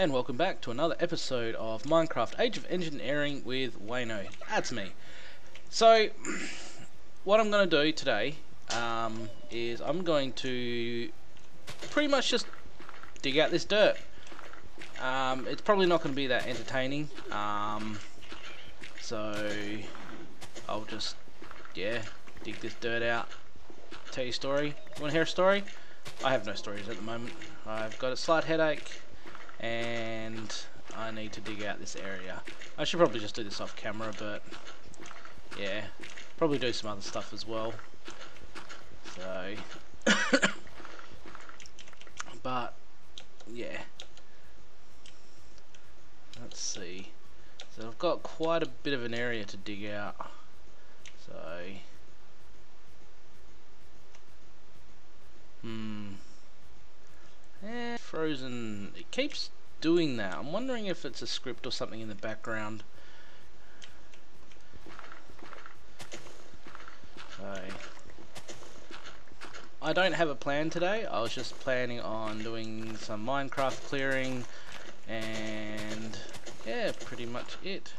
and welcome back to another episode of Minecraft Age of Engineering with Wayno. That's me. So, what I'm going to do today um, is I'm going to pretty much just dig out this dirt. Um, it's probably not going to be that entertaining, um, so I'll just, yeah, dig this dirt out, tell you a story. You want to hear a story? I have no stories at the moment. I've got a slight headache and I need to dig out this area. I should probably just do this off camera, but yeah, probably do some other stuff as well. So, but yeah, let's see. So I've got quite a bit of an area to dig out. So, hmm. Eh, frozen. It keeps doing that. I'm wondering if it's a script or something in the background. So, I don't have a plan today. I was just planning on doing some Minecraft clearing and yeah, pretty much it.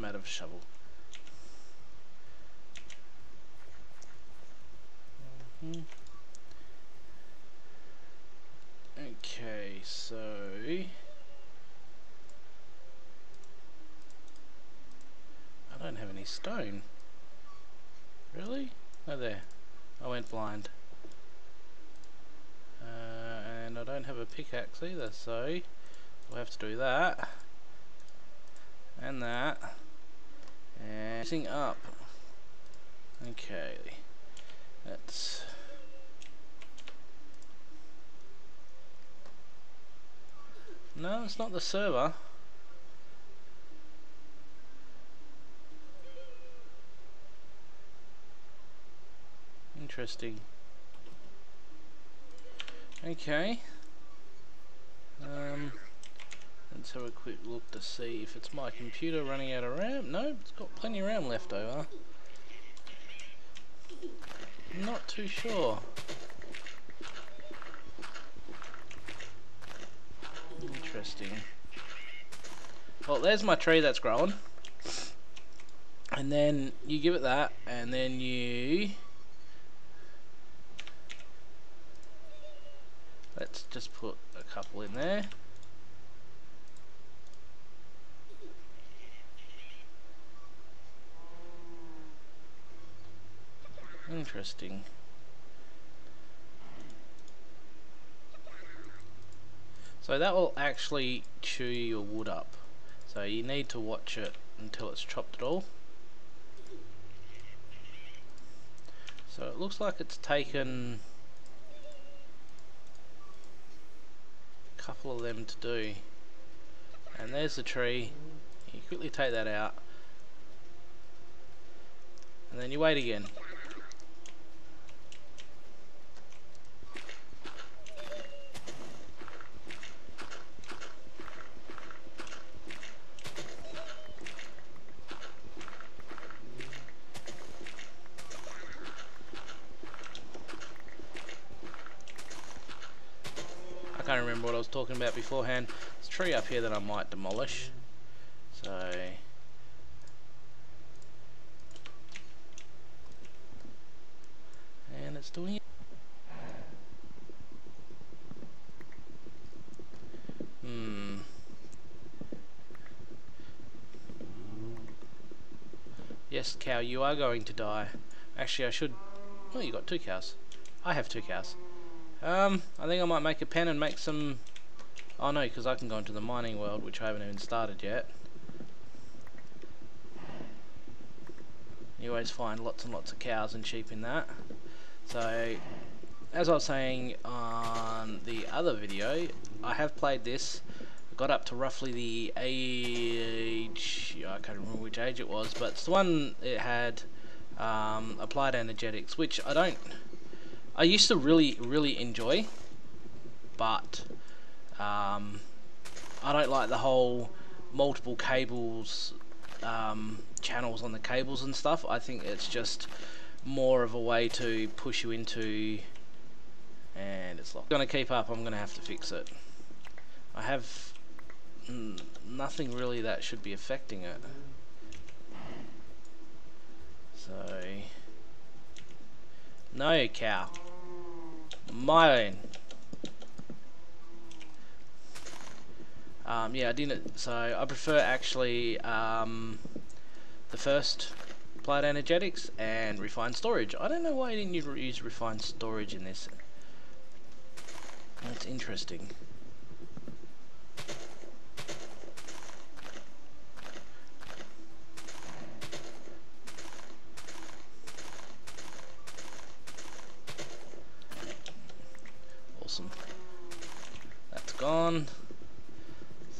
I'm out of shovel. Mm -hmm. Okay, so I don't have any stone. Really? Oh there. I went blind. Uh, and I don't have pickaxe either, so we'll have to do that. And that. And up. Okay. That's No, it's not the server. Interesting. Okay. Um Let's have a quick look to see if it's my computer running out of RAM. No, it's got plenty of RAM left over. Not too sure. Interesting. Well, there's my tree that's growing. And then you give it that, and then you... Let's just put couple in there. Interesting. So that will actually chew your wood up. So you need to watch it until it's chopped it all. So it looks like it's taken couple of them to do. And there's the tree. You quickly take that out. And then you wait again. Can't remember what I was talking about beforehand. There's a tree up here that I might demolish. So... And it's doing it. Hmm. Yes, cow, you are going to die. Actually, I should... Well, you got two cows. I have two cows. Um, I think I might make a pen and make some... Oh no, because I can go into the mining world, which I haven't even started yet. You always find lots and lots of cows and sheep in that. So, as I was saying on the other video, I have played this. Got up to roughly the age... I can't remember which age it was, but it's the one it had um, Applied Energistics, which I don't I used to really, really enjoy, but um, I don't like the whole multiple cables um, channels on the cables and stuff. I think it's just more of a way to push you into and it's locked. Gonna keep up, I'm gonna have to fix it. I have nothing really that should be affecting it. So no cow. My own. Um, yeah, I didn't. So I prefer actually um, the first Applied Energistics and Refined Storage. I don't know why I didn't use Refined Storage in this. That's interesting. Awesome. That's gone.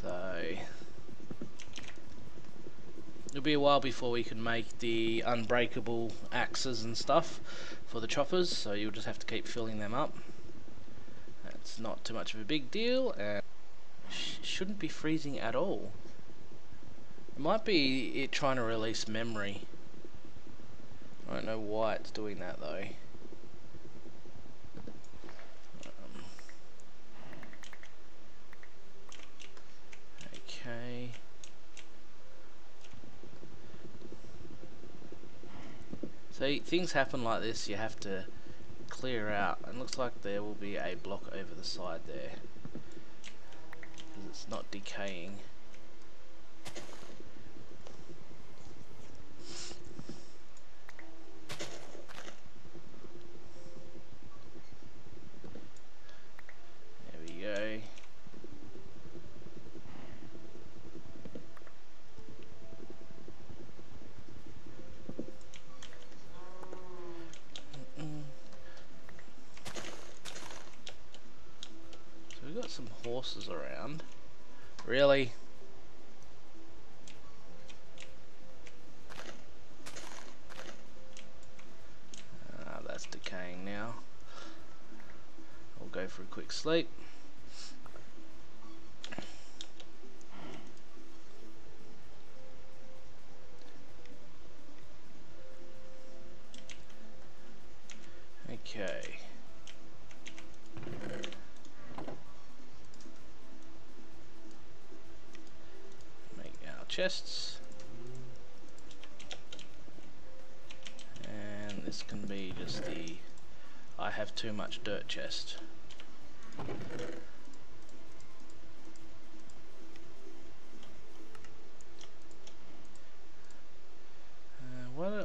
So it'll be a while before we can make the unbreakable axes and stuff for the choppers, so you'll just have to keep filling them up. That's not too much of a big deal, and sh shouldn't be freezing at all. It might be it trying to release memory. I don't know why it's doing that though. Um, okay. So things happen like this, you have to clear out. And looks like there will be a block over the side there. Because it's not decaying. Around. Really? Ah, that's decaying now. I'll go for a quick sleep. Chests. And this can be just the I have too much dirt chest. Uh?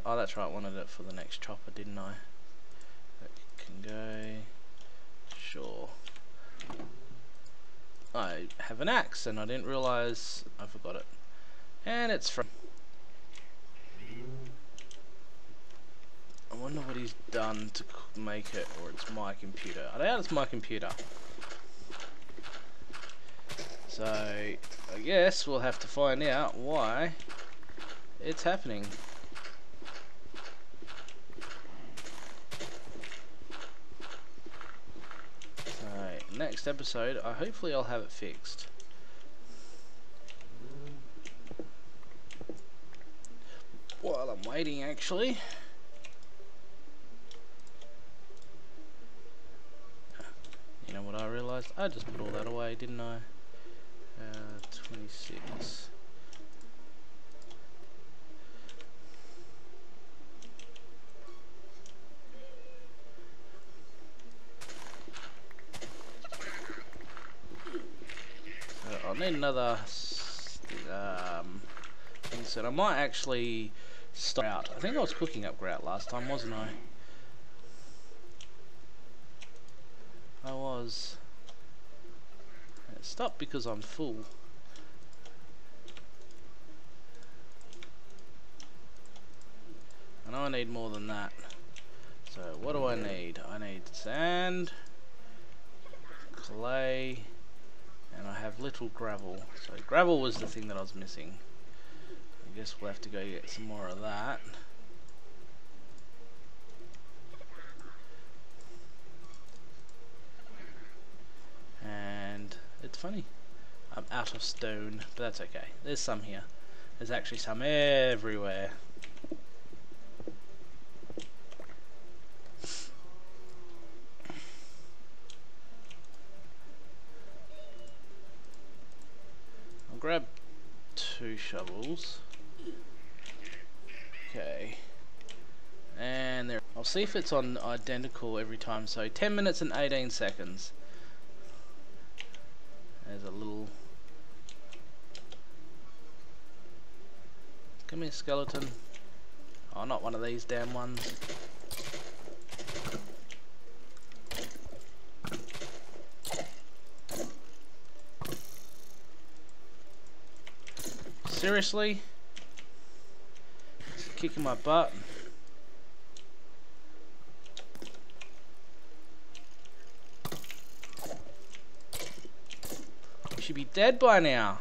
Oh, that's right. I wanted it for the next chopper, didn't I? That can go. Sure. I have an axe, and I didn't realise I forgot it. And it's from... I wonder what he's done to make it, or it's my computer. I doubt it's my computer. So, I guess we'll have to find out why it's happening. So, next episode, I hopefully I'll have it fixed. While I'm waiting actually. You know what I realised? I just put all that away, didn't I? Uh, 26. So I'll need another um, thing So I might actually grout. I think I was cooking up grout last time, wasn't I? I was. Stop because I'm full. I know I need more than that. So what do I need? I need sand, clay, and I have little gravel. So gravel was the thing that I was missing guess we'll have to go get some more of that. And it's funny. I'm out of stone, but that's okay. There's some here. There's actually some everywhere. I'll grab two shovels. Okay. There. I'll see if it's on identical every time. So 10 minutes and 18 seconds. There's a little... Give me a skeleton. Oh, not one of these damn ones. Seriously? It's kicking my butt. Should be dead by now.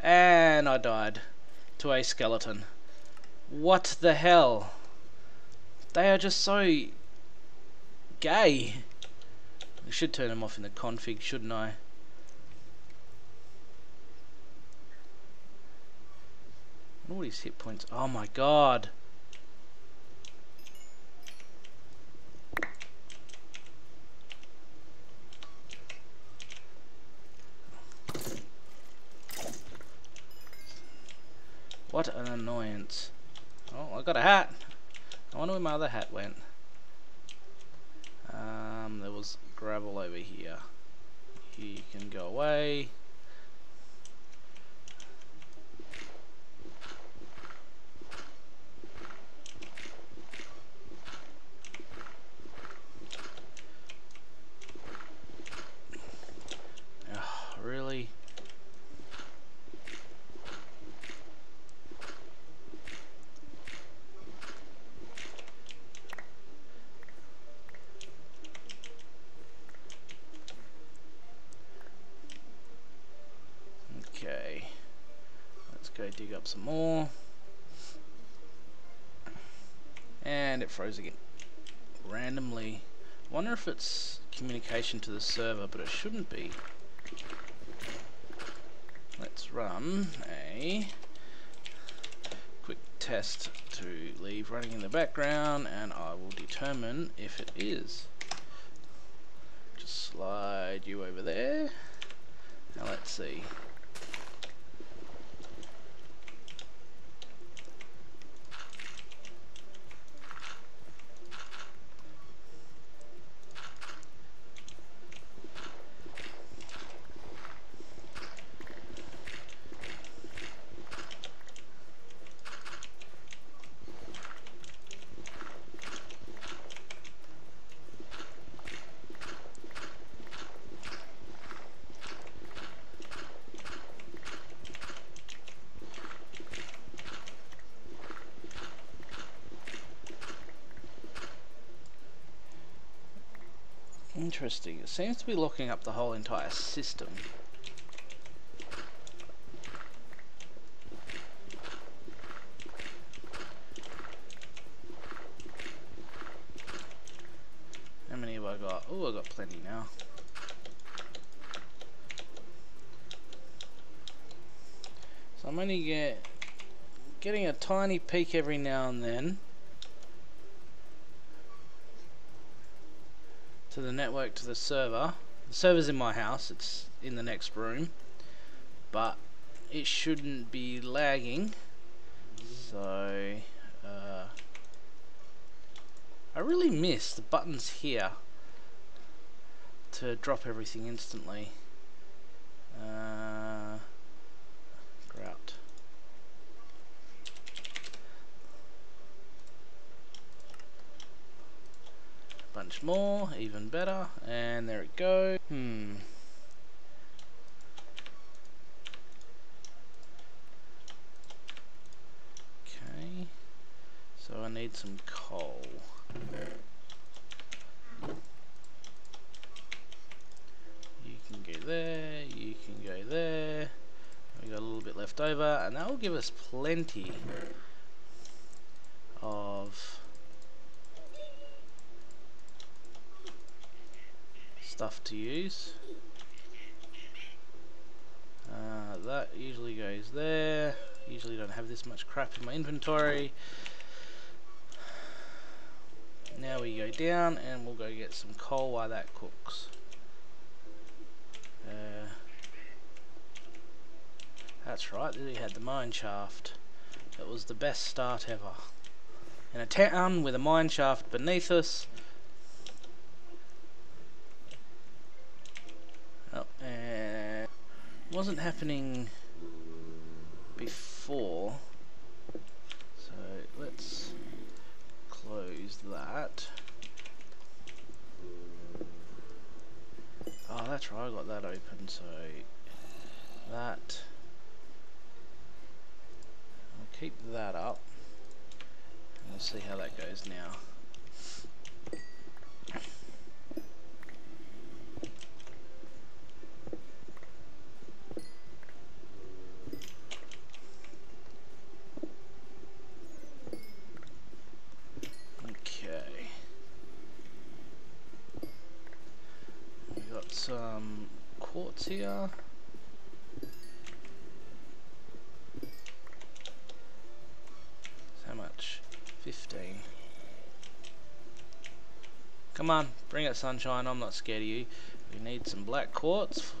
And I died to a skeleton. What the hell? They are just so gay. I should turn them off in the config, shouldn't I? All these hit points. Oh my god. What an annoyance. Oh, I got a hat. I wonder where my other hat went. Um, there was gravel over here. You can go away. Oh, really? Okay, let's go dig up some more. And it froze again. Randomly. Wonder if it's communication to the server, but it shouldn't be. Let's run a quick test to leave running in the background and I will determine if it is. Just slide you over there. Now let's see. Interesting. It seems to be locking up the whole entire system. How many have I got? Oh, I've got plenty now. So I'm only get getting a tiny peek every now and then. To the network to the server. The server's in my house, it's in the next room, but it shouldn't be lagging. So, uh, I really miss the buttons here to drop everything instantly. Uh, grout. More, even better, and there it goes. Hmm. Okay, so I need some coal. You can go there, you can go there. We got a little bit left over, and that will give us plenty of stuff to use. that usually goes there. Usually don't have this much crap in my inventory. Now we go down and we'll go get some coal while that cooks. Uh, that's right, we had the mine shaft. It was the best start ever. In a town with a mine shaft beneath us. Wasn't happening before. So let's close that. Oh, that's right, I got that open, so that I'll keep that up. We'll see how that goes now. Okay. We got some quartz here. How much? 15. Come it sunshine, I'm not scared of you. We need some black quartz.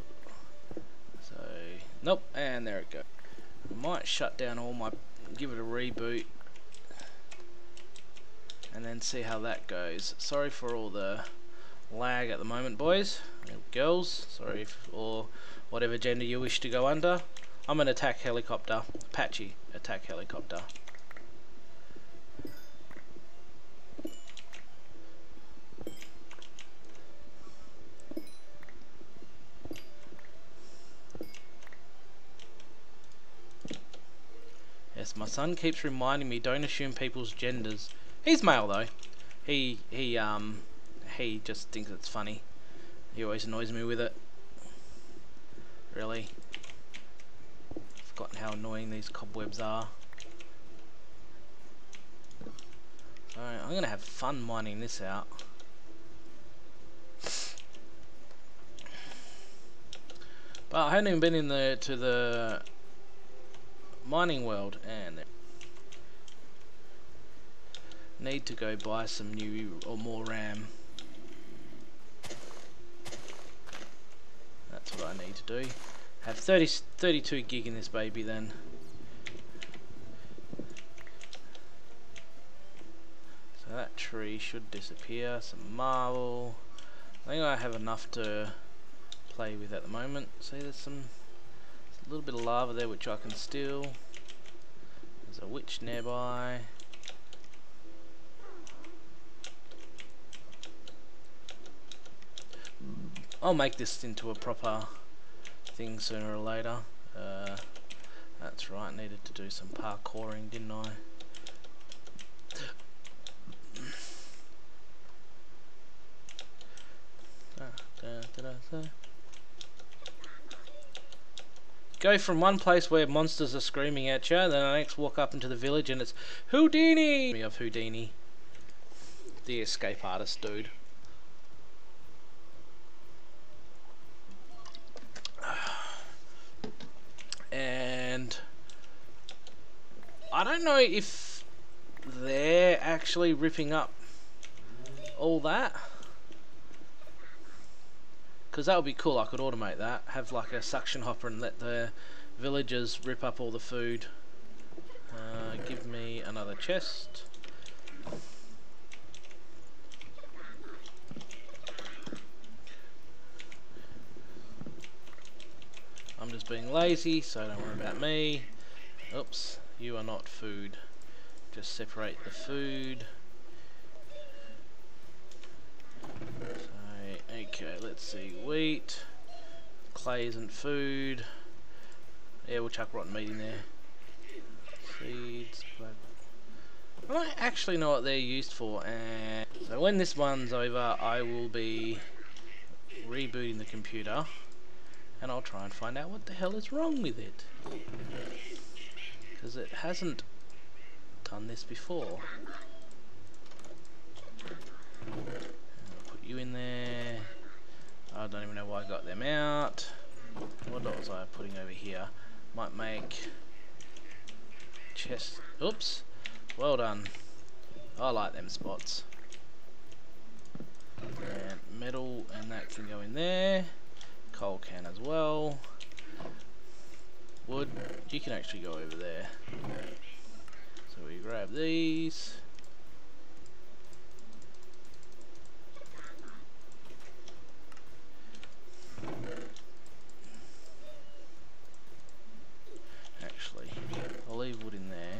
So, nope, and there it goes. I might shut down all my, give it a reboot. And then see how that goes. Sorry for all the lag at the moment, boys. Girls, sorry, if, or whatever gender you wish to go under. I'm an attack helicopter. Apache attack helicopter. Yes, my son keeps reminding me don't assume people's genders. He's male though. He he um he just thinks it's funny. He always annoys me with it. Really. I've Forgotten how annoying these cobwebs are. So I'm gonna have fun mining this out. But I haven't even been in the to the mining world and need to go buy some new or more RAM. That's what I need to do. Have 30, 32 gig in this baby then. So that tree should disappear some marble. I think I have enough to play with at the moment. See there's some little bit of lava there which I can steal. There's a witch nearby. I'll make this into a proper thing sooner or later. Uh, that's right, needed to do some parkouring, didn't I? Ah, da, da, da, go from one place where monsters are screaming at you, then the next walk up into the village and it's Houdini! Me of Houdini. The escape artist dude. And I don't know if they're actually ripping up all that. Because that would be cool, I could automate that. Have like a suction hopper and let the villagers rip up all the food. Uh, give me another chest. I'm just being lazy, so don't worry about me. Oops, you are not food. Just separate the food. Okay, let's see. Wheat. Clay isn't food. Yeah, we'll chuck rotten meat in there. Seeds. I don't actually know what they're used for. And so when this one's over, I will be rebooting the computer. And I'll try and find out what the hell is wrong with it. Because it hasn't done this before. Put you in there. I don't even know why I got them out. What was I putting over here? Might make chest. Oops. Well done. I like them spots. And metal, and that can go in there. Coal can as well. Wood, you can actually go over there. So we grab these. Actually, I'll leave wood in there.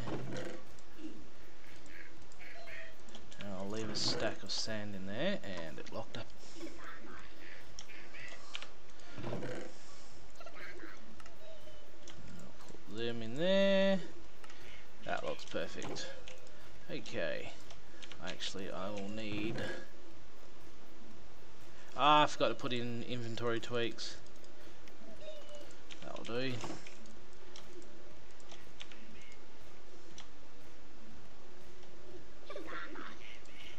And I'll leave a stack of sand in there and it locked up. I'll put them in there. That looks perfect. Okay. Actually, I will need... Ah, I forgot to put in inventory tweaks. That'll do.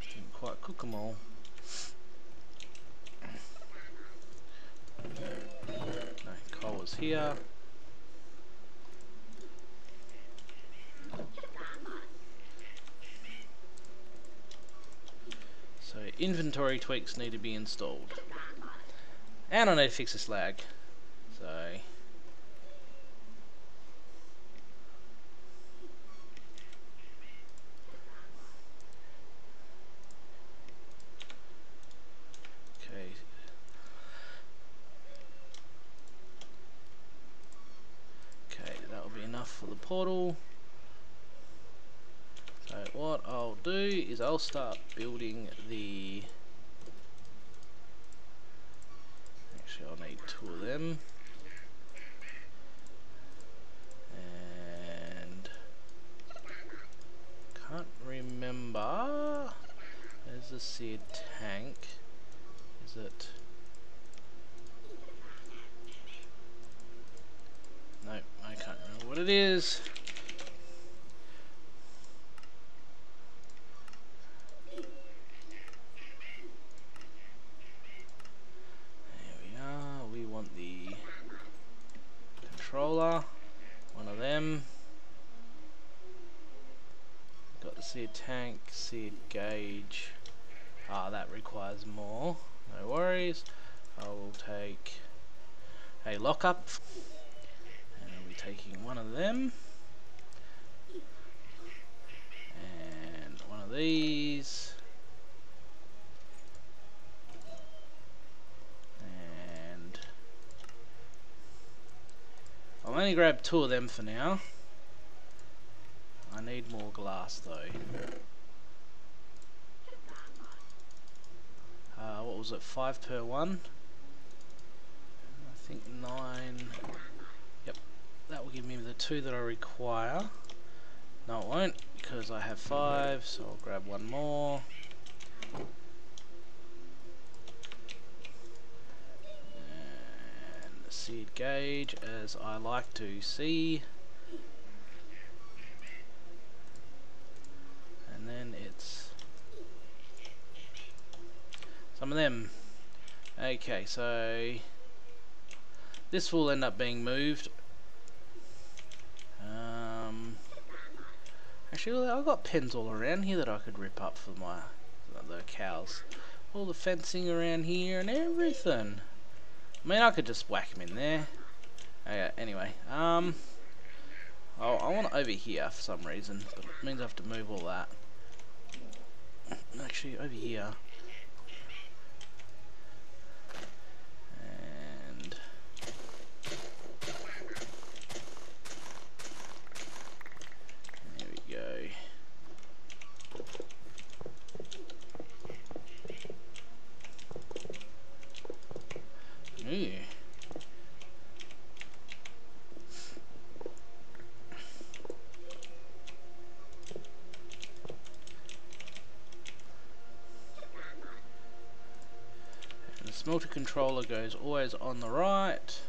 Didn't quite cook them all. No, coal is here. So inventory tweaks need to be installed. And I need to fix this lag. So Okay. Okay, that'll be enough for the portal. So what I'll do is I'll start building the actually I'll need two of them and can't remember. There's the seared tank. Is it? No I can't remember what it is There we are. We want the controller. One of them. Got the seared tank, seared gauge. Ah, that requires more. No worries. I will take a lockup. And I'll be taking one of them. And one of these. and I'll only grab two of them for now. I need more glass though. Uh, what was it? Five per one. I think nine. Yep, that will give me the two that I require. No, it won't because I have five, so I'll grab one more. and the seared gauge as I like to see and then it's some of them okay so this will end up being moved um, actually I've got pens all around here that I could rip up for my the cows all the fencing around here and everything I mean, I could just whack them in there. Okay, anyway, um, oh, I want it over here for some reason, but it means I have to move all that. Actually, over here. And there we go. Ooh. Smelter controller goes always on the right,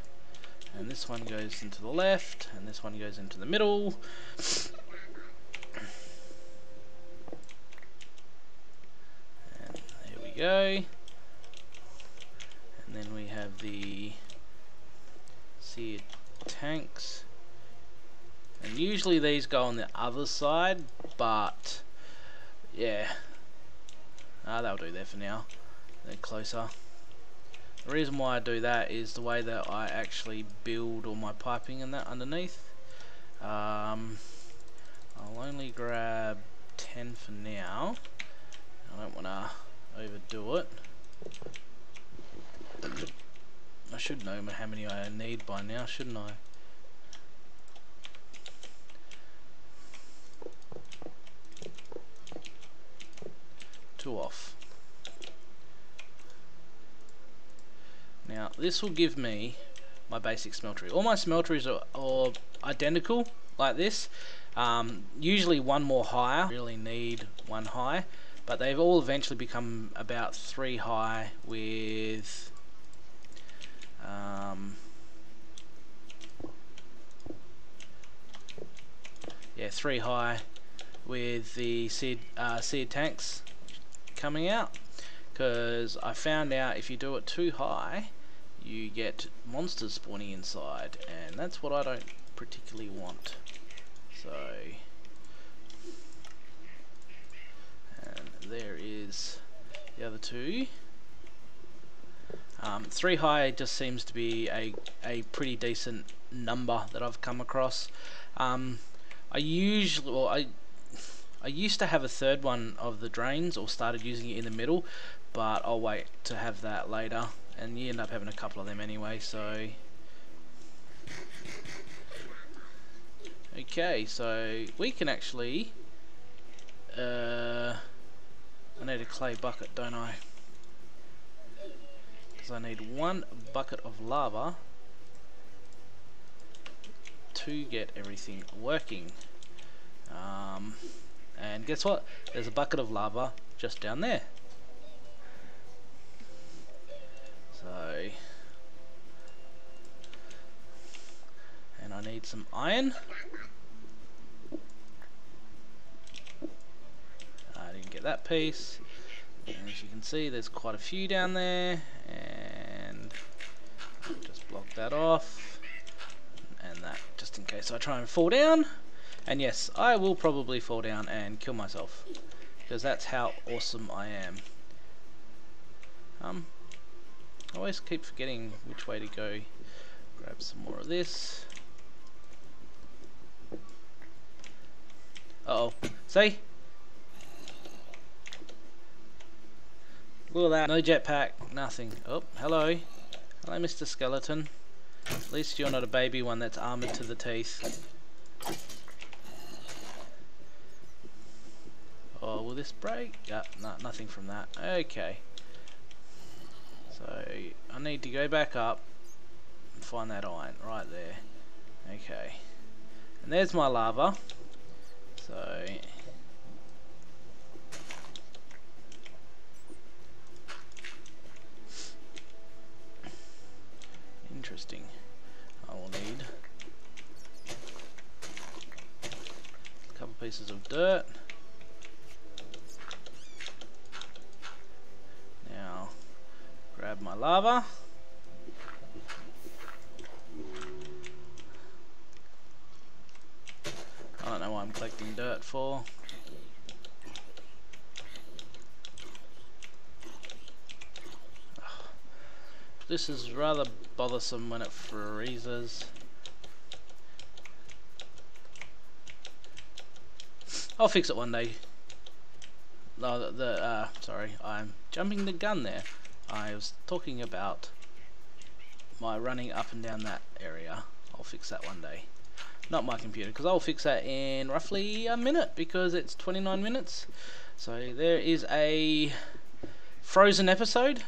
and this one goes into the left, and this one goes into the middle. And there we go. And then we have the seared tanks And usually these go on the other side, but yeah. Ah, that'll do there for now. They're closer. The reason why I do that is the way that I actually build all my piping and that underneath. Um, I'll only grab 10 for now. I don't want to overdo it. I should know how many I need by now, shouldn't I? Two off. Now, this will give me my basic smeltery. All my smelteries are, are identical, like this. Um, usually one more higher. Really need one high, but they've all eventually become about three high with. Um, yeah, three high with the seared uh, seared tanks coming out because I found out if you do it too high you get monsters spawning inside and that's what I don't particularly want. So and there is the other two. Um, three high just seems to be a, a pretty decent number that I've come across. Um, I usually well, I I used to have a third one of the drains or started using it in the middle but I'll wait to have that later and you end up having a couple of them anyway so. Okay so we can actually uh, I need a clay bucket don't I? Because I need one bucket of lava to get everything working. Um, and guess what? There's a bucket of lava just down there So, and I need some iron. I didn't get that piece. And as you can see, there's quite a few down there, and just block that off, and that just in case I try and fall down. And yes, I will probably fall down and kill myself, because that's how awesome I am. Um, I always keep forgetting which way to go. Grab some more of this. Uh oh. See? Look at that. No jetpack. Nothing. Oh, hello. Hello, Mr. Skeleton. At least you're not a baby one that's armored to the teeth. Oh, will this break? Yeah, no, nothing from that. Okay. So I need to go back up and find that iron right there. Okay. And there's my lava. So interesting. I will need a couple pieces of dirt. Grab my lava. I don't know why I'm collecting dirt for. This is rather bothersome when it freezes. I'll fix it one day. No, the, the uh, sorry, I'm jumping the gun there. I was talking about my running up and down that area. I'll fix that one day. Not my computer, because I'll fix that in roughly a minute, because it's 29 minutes. So there is a Frozen episode.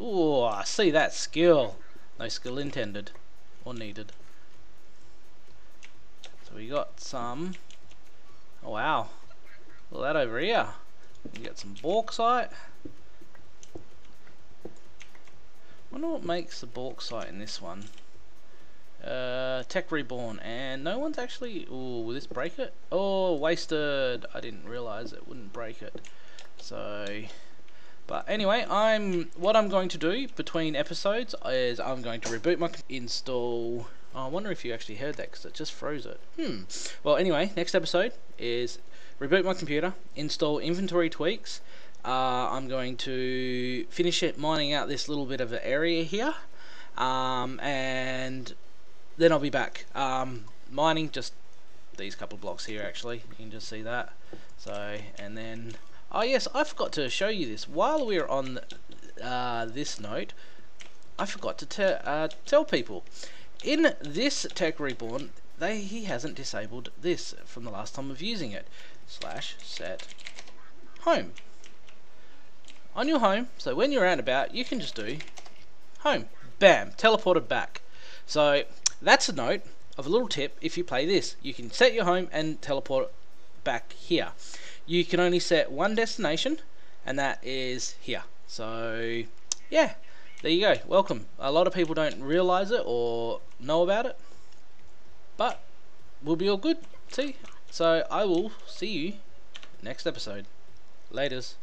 Ooh, I see that skill. No skill intended, or needed. So we got some... Oh wow. Look at that over here. We get some bauxite. Wonder what makes the bauxite in this one. Uh, Tech Reborn, and no one's actually... Ooh, will this break it? Oh, wasted! I didn't realise it wouldn't break it. So... But anyway, I'm what I'm going to do between episodes is I'm going to reboot my install Oh, I wonder if you actually heard that because it just froze it. Hmm. Well, anyway, next episode is reboot my computer, install inventory tweaks. Uh, I'm going to finish it mining out this little bit of an area here, um, and then I'll be back. Um, mining just these couple blocks here actually. You can just see that. So, and then, oh yes, I forgot to show you this. While we are on uh, this note, I forgot to te uh, tell people. In this Tech Reborn, they he hasn't disabled this from the last time of using it. Slash set home. On your home, so when you're out about, you can just do home. Bam, teleported back. So that's a note of a little tip if you play this. You can set your home and teleport back here. You can only set one destination, and that is here. So, yeah, there you go. Welcome. A lot of people don't realize it or know about it, but we'll be all good. See? So, I will see you next episode. Laters.